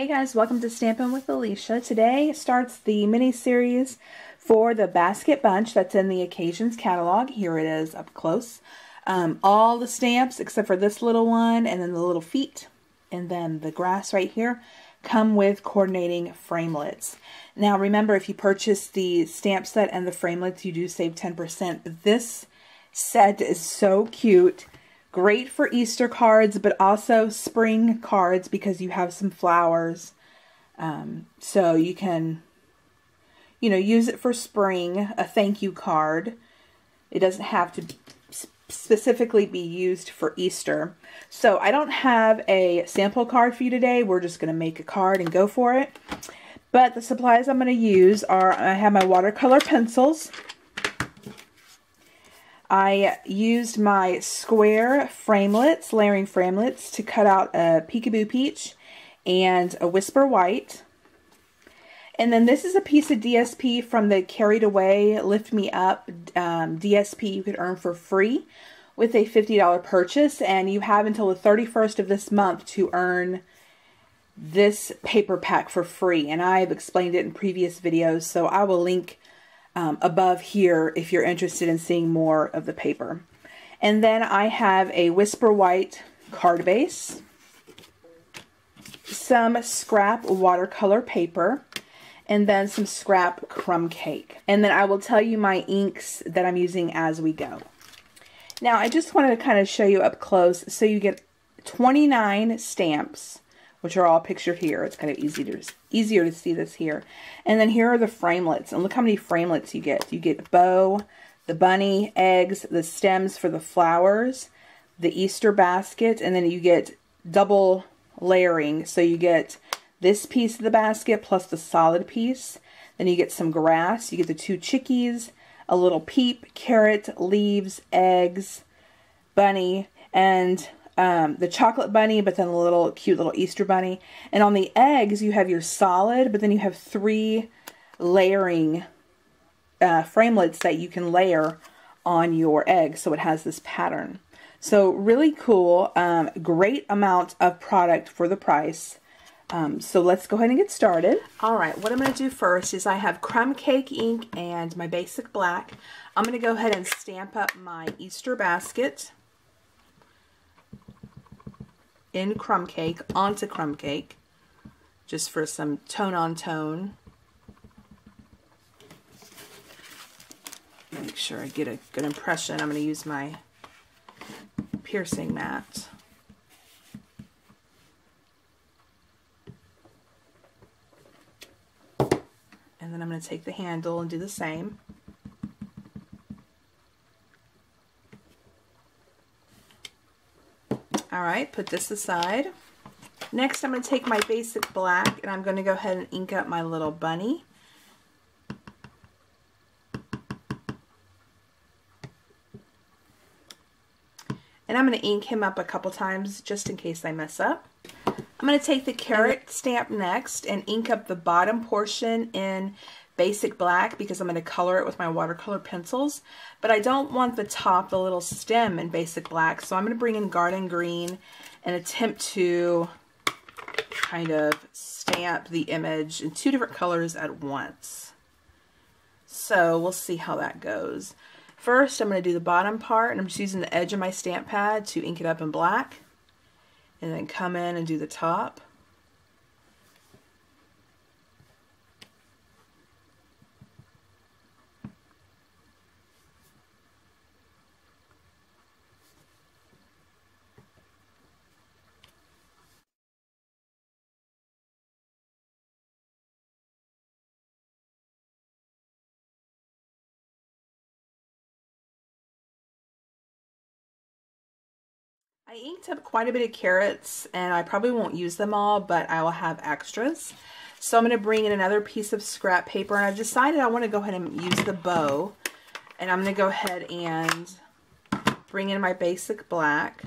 Hey guys, welcome to Stampin' with Alicia. Today starts the mini series for the basket bunch that's in the Occasions catalog. Here it is up close. Um, all the stamps except for this little one and then the little feet and then the grass right here come with coordinating framelits. Now remember if you purchase the stamp set and the framelits you do save 10%. This set is so cute. Great for Easter cards, but also spring cards because you have some flowers. Um, so you can, you know, use it for spring, a thank you card. It doesn't have to specifically be used for Easter. So I don't have a sample card for you today. We're just going to make a card and go for it. But the supplies I'm going to use are, I have my watercolor pencils. I used my square framelits, layering framelits, to cut out a Peekaboo Peach and a Whisper White. And then this is a piece of DSP from the Carried Away Lift Me Up um, DSP you could earn for free with a $50 purchase. And you have until the 31st of this month to earn this paper pack for free. And I've explained it in previous videos, so I will link um, above here if you're interested in seeing more of the paper. And then I have a Whisper White card base, some scrap watercolor paper, and then some scrap crumb cake. And then I will tell you my inks that I'm using as we go. Now I just wanted to kind of show you up close. So you get 29 stamps which are all pictured here. It's kind of easy to, easier to see this here. And then here are the framelits. And look how many framelits you get. You get bow, the bunny, eggs, the stems for the flowers, the Easter basket, and then you get double layering. So you get this piece of the basket plus the solid piece. Then you get some grass. You get the two chickies, a little peep, carrot, leaves, eggs, bunny, and um, the chocolate bunny, but then the little cute little Easter bunny. And on the eggs, you have your solid, but then you have three layering uh, framelits that you can layer on your egg. So it has this pattern. So really cool. Um, great amount of product for the price. Um, so let's go ahead and get started. All right, what I'm going to do first is I have crumb cake ink and my basic black. I'm going to go ahead and stamp up my Easter basket in crumb cake onto crumb cake just for some tone on tone. Make sure I get a good impression. I'm going to use my piercing mat. And then I'm going to take the handle and do the same. Put this aside. Next, I'm going to take my basic black and I'm going to go ahead and ink up my little bunny. And I'm going to ink him up a couple times just in case I mess up. I'm going to take the carrot stamp next and ink up the bottom portion in basic black because I'm going to color it with my watercolor pencils. But I don't want the top, the little stem in basic black. So I'm going to bring in garden green and attempt to kind of stamp the image in two different colors at once. So we'll see how that goes. First, I'm going to do the bottom part, and I'm just using the edge of my stamp pad to ink it up in black. And then come in and do the top. I inked up quite a bit of carrots and I probably won't use them all, but I will have extras. So I'm going to bring in another piece of scrap paper and I've decided I want to go ahead and use the bow. And I'm going to go ahead and bring in my basic black.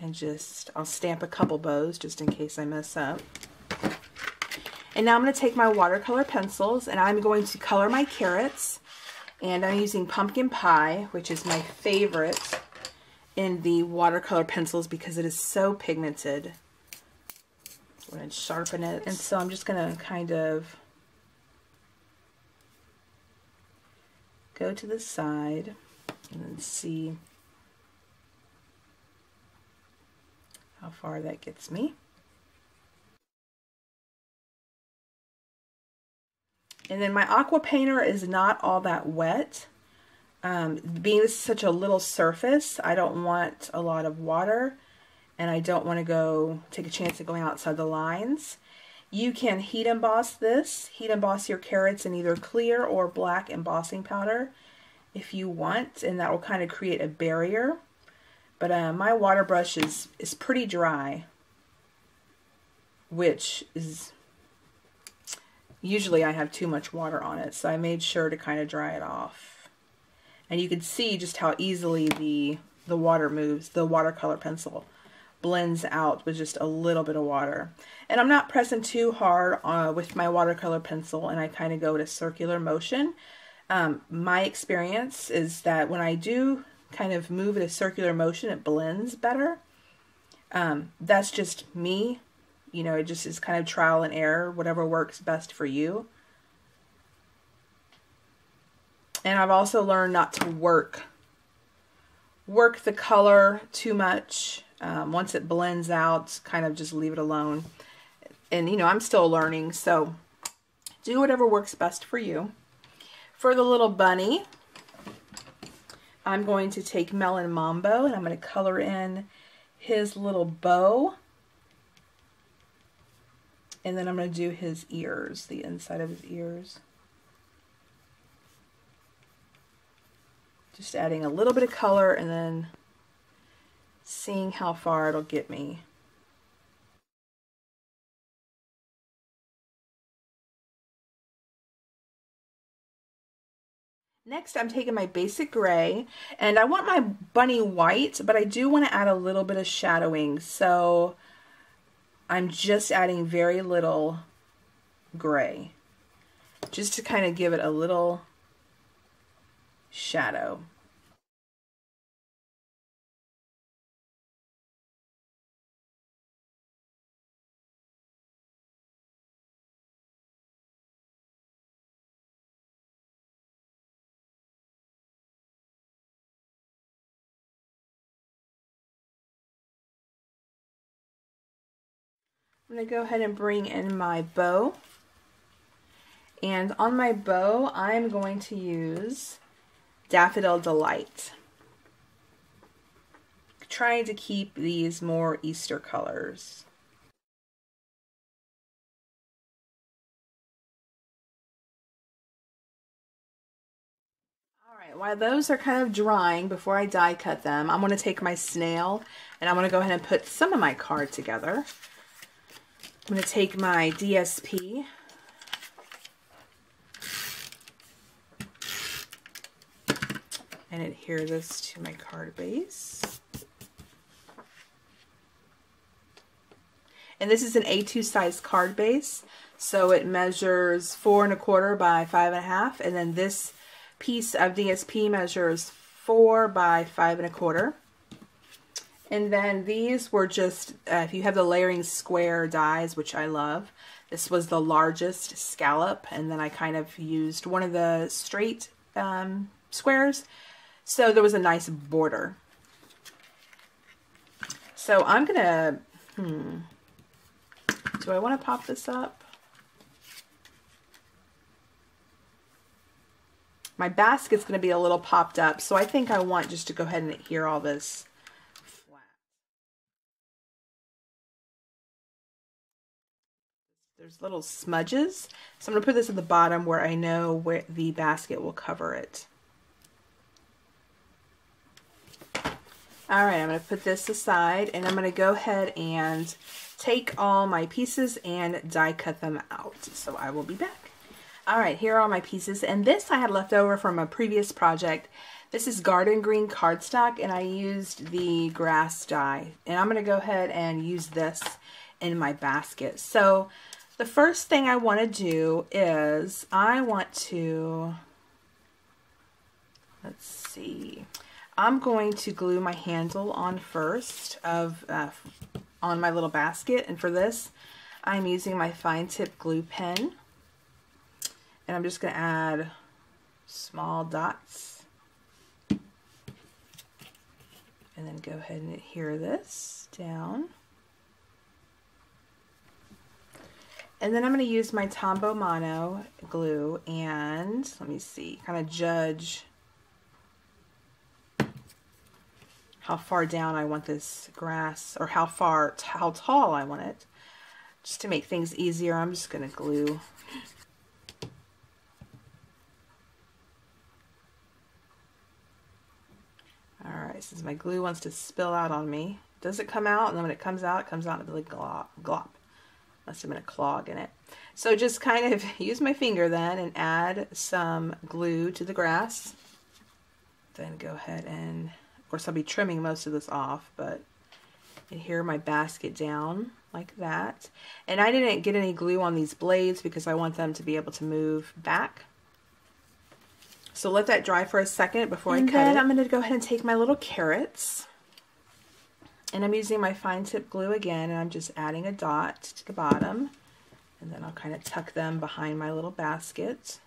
And just, I'll stamp a couple bows just in case I mess up. And now I'm going to take my watercolor pencils and I'm going to color my carrots. And I'm using pumpkin pie, which is my favorite in the watercolor pencils because it is so pigmented. I'm going to sharpen it. And so I'm just going to kind of go to the side and see how far that gets me. And then my aqua painter is not all that wet. Um, being such a little surface, I don't want a lot of water and I don't want to go take a chance of going outside the lines. You can heat emboss this, heat emboss your carrots in either clear or black embossing powder if you want, and that will kind of create a barrier. But uh, my water brush is, is pretty dry, which is usually I have too much water on it, so I made sure to kind of dry it off. And you can see just how easily the, the water moves, the watercolor pencil blends out with just a little bit of water. And I'm not pressing too hard uh, with my watercolor pencil and I kind of go to a circular motion. Um, my experience is that when I do kind of move at a circular motion, it blends better. Um, that's just me. You know, it just is kind of trial and error, whatever works best for you. And I've also learned not to work work the color too much um, once it blends out, kind of just leave it alone. And, you know, I'm still learning, so do whatever works best for you. For the little bunny, I'm going to take Melon Mambo and I'm going to color in his little bow. And then I'm going to do his ears, the inside of his ears. Just adding a little bit of color and then seeing how far it'll get me. Next, I'm taking my basic gray, and I want my bunny white, but I do want to add a little bit of shadowing, so I'm just adding very little gray, just to kind of give it a little shadow. I'm going to go ahead and bring in my bow. And on my bow, I'm going to use Daffodil Delight. Trying to keep these more Easter colors. Alright, while those are kind of drying before I die cut them, I'm going to take my snail and I'm going to go ahead and put some of my card together. I'm going to take my DSP and adhere this to my card base. And this is an A2 size card base, so it measures four and a quarter by five and a half, and then this piece of DSP measures four by five and a quarter. And then these were just, uh, if you have the layering square dies, which I love, this was the largest scallop. And then I kind of used one of the straight um, squares. So there was a nice border. So I'm going to, hmm, do I want to pop this up? My basket's going to be a little popped up, so I think I want just to go ahead and adhere all this There's little smudges. So I'm going to put this at the bottom where I know where the basket will cover it. All right, I'm going to put this aside and I'm going to go ahead and take all my pieces and die cut them out. So I will be back. All right, here are all my pieces. And this I had left over from a previous project. This is Garden Green cardstock and I used the grass die. And I'm going to go ahead and use this in my basket. So the first thing I want to do is I want to, let's see, I'm going to glue my handle on first of uh, on my little basket. And for this, I'm using my fine tip glue pen. And I'm just going to add small dots. And then go ahead and adhere this down. And then I'm going to use my Tombow Mono glue and let me see, kind of judge how far down I want this grass or how far, how tall I want it. Just to make things easier, I'm just going to glue. Alright, since my glue wants to spill out on me, does it come out? And then when it comes out, it comes out in a big glop. glop. Must have been a clog in it. So just kind of use my finger then and add some glue to the grass. Then go ahead and of course, I'll be trimming most of this off, but adhere my basket down like that. And I didn't get any glue on these blades because I want them to be able to move back. So let that dry for a second before and I cut then it. I'm going to go ahead and take my little carrots. And I'm using my fine tip glue again, and I'm just adding a dot to the bottom. And then I'll kind of tuck them behind my little basket.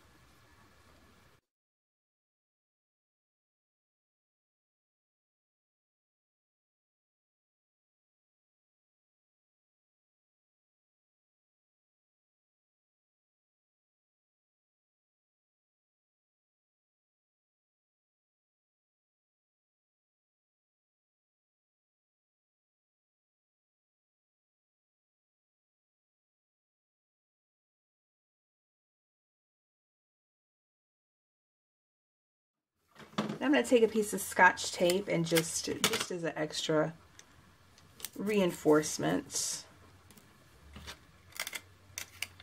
I'm going to take a piece of scotch tape and just, just as an extra reinforcement.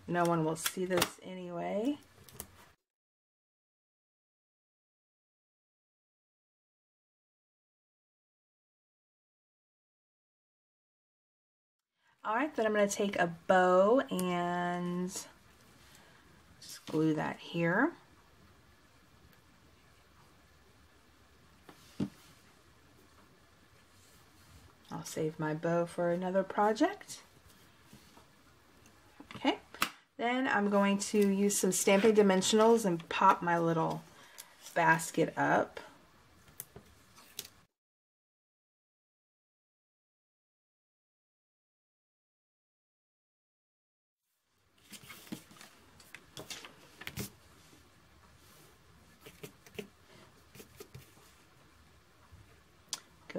No one will see this anyway. All right, then I'm going to take a bow and just glue that here. I'll save my bow for another project. Okay, then I'm going to use some Stampin' Dimensionals and pop my little basket up.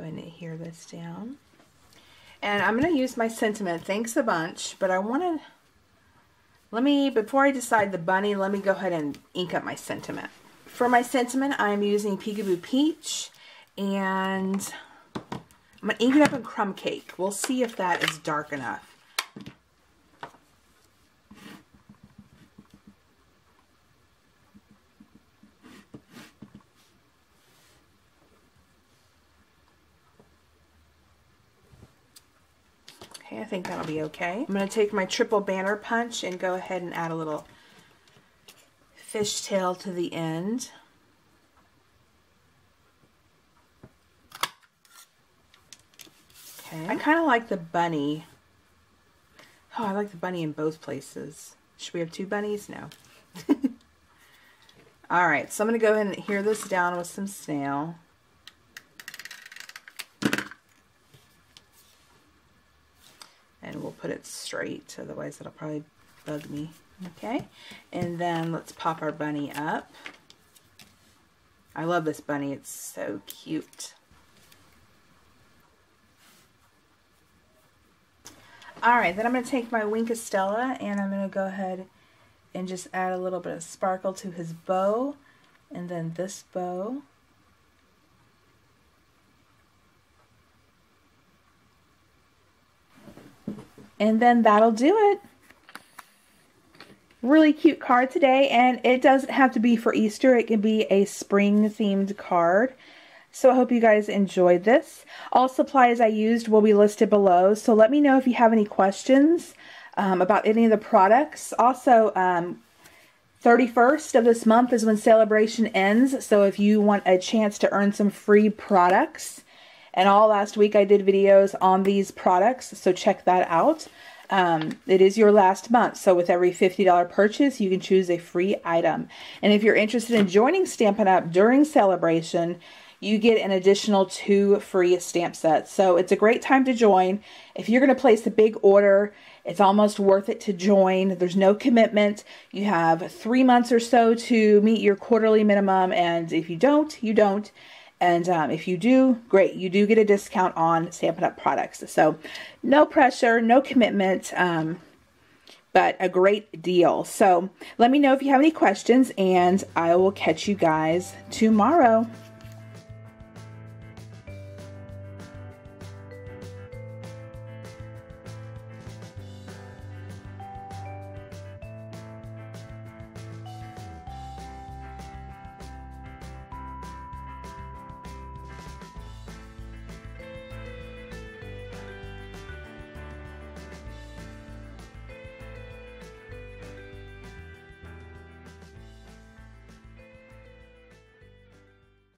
Go ahead and adhere this down. And I'm going to use my sentiment. Thanks a bunch, but I want to, let me, before I decide the bunny, let me go ahead and ink up my sentiment. For my sentiment, I'm using Peekaboo Peach, and I'm going to ink it up in Crumb Cake. We'll see if that is dark enough. Okay, I think that'll be okay. I'm going to take my triple banner punch and go ahead and add a little fishtail to the end. Okay. I kind of like the bunny. Oh, I like the bunny in both places. Should we have two bunnies? No. All right, so I'm going to go ahead and adhere this down with some snail. and we'll put it straight otherwise it'll probably bug me. Okay? And then let's pop our bunny up. I love this bunny it's so cute. Alright then I'm going to take my Wink of Stella and I'm going to go ahead and just add a little bit of sparkle to his bow and then this bow And then that'll do it. Really cute card today, and it doesn't have to be for Easter. It can be a spring-themed card. So I hope you guys enjoyed this. All supplies I used will be listed below, so let me know if you have any questions um, about any of the products. Also, um, 31st of this month is when Sale-a-bration ends. So if you want a chance to earn some free products, and all last week I did videos on these products, so check that out. Um, it is your last month, so with every $50 purchase, you can choose a free item. And if you're interested in joining Stampin' Up! during Sale-a-bration, you get an additional two free stamp sets. So it's a great time to join. If you're going to place a big order, it's almost worth it to join. There's no commitment. You have three months or so to meet your quarterly minimum, and if you don't, you don't. And um, if you do, great. You do get a discount on Stampin' Up! products. So no pressure, no commitment. Um, but a great deal. So let me know if you have any questions, and I will catch you guys tomorrow.